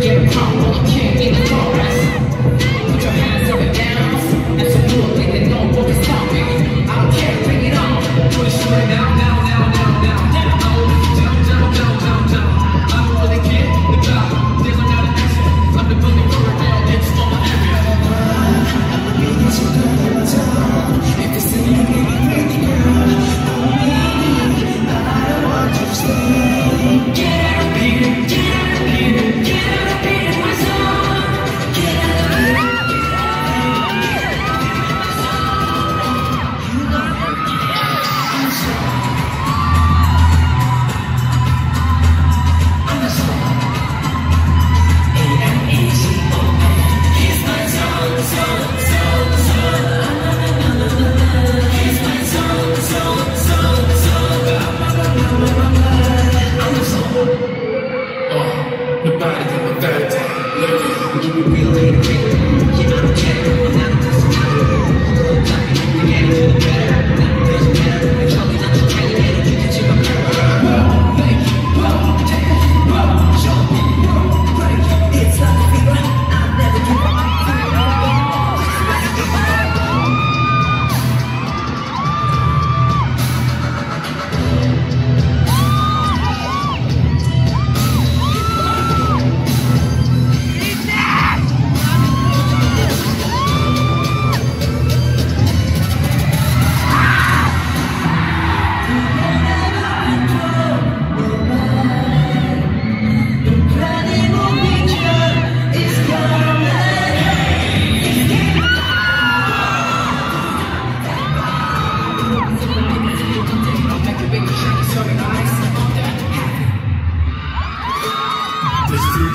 Get a problem, can't get a progress. Put your hands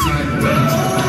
Bye.